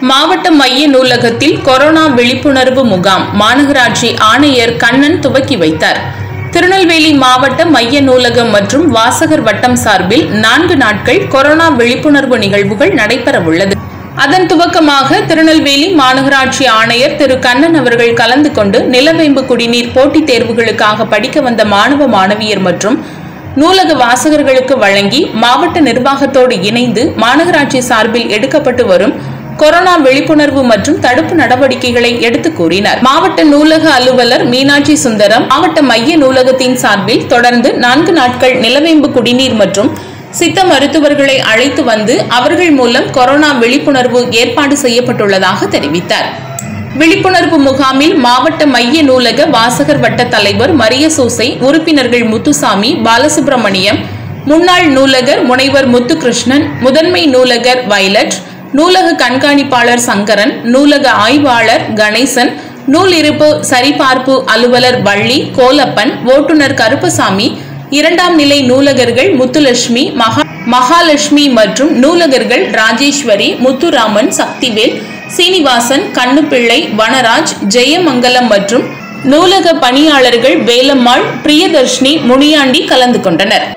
மாவட்ட மைய நூலகத்தில் கொரோனா விழிப்புணர்வு முகாம். மாநகராட்சி ஆணையர் கண்ணன் துவக்கி வைத்தார். திருநெல்வேலி மாவட்ட மைய நூலகம் மற்றும் வாசகர் வட்டம் சார்பில் நான்கு நாட்கள் கொரோனா விழிப்புணர்வு நிகழ்வுகள் நடைபெறவுள்ளது அதன் துவக்கமாக திருநெல்வேலி மாநகராட்சி ஆணையர் திரு. கண்ணன் அவர்கள் கலந்து கொண்டு நிலவேம்பு குடிநீர் போட்டித் தேர்வுகளுக்காக படிக்க வந்த மாணவ மாணவியர் மற்றும் நூலக வாசகர்களுக்கு வழங்கி மாவட்ட நிர்வாகத்தோடு இணைந்து மாநகராட்சி சார்பில் எடுக்கப்பட்டு வரும் கொரோனா விழிப்புணர்வு மற்றும் தடுப்பு நடவடிக்கைகளை எடுத்து கூறினார். மாவட்ட நூலக அலுவலர் மீனாட்சி சுந்தரம் மாவட்ட மைய நூலகத்தின் சார்பில் தொடர்ந்து நான்கு நாட்கள் நிலவேம்பு குடிநீர் மற்றும் சித்த மருத்துவர்களை அழைத்து வந்து அவர்கள் மூலம் கொரோனா விழிப்புணர்வு ஏற்பாடு செய்யப்பட்டுள்ளதாக தெரிவித்தார். விழிப்புணர்வு முகாமில் மாவட்ட மைய நூலக வாசகர் வட்ட தலைவர் மரியசூசை உறுப்பினர்கள் முத்துசாமி பாலசுப்ரமணியம் முன்னாள் நூலகர் முனைவர் முத்துகிருஷ்ணன் முதன்மை நூலகர் வைலட் நூலக கண்காணிப்பாளர் சங்கரன் நூலக ஆய்வாளர் கணேசன் நூல் இருப்பு சரிபார்ப்பு அலுவலர் வள்ளி கோலப்பன் ஓட்டுநர் கருப்பசாமி இரண்டாம் நிலை நூலகர்கள் முத்துலட்சுமி மகா மகாலட்சுமி மற்றும் நூலகர்கள் ராஜேஸ்வரி முத்துராமன் சக்திவேல் சீனிவாசன் கண்ணுப்பிள்ளை வனராஜ் ஜெயமங்கலம் மற்றும் நூலக பணியாளர்கள் வேலம்மாள் பிரியதர்ஷினி முனியாண்டி கலந்து கொண்டனர்.